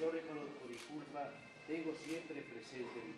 yo reconozco mi culpa, tengo siempre presente mi.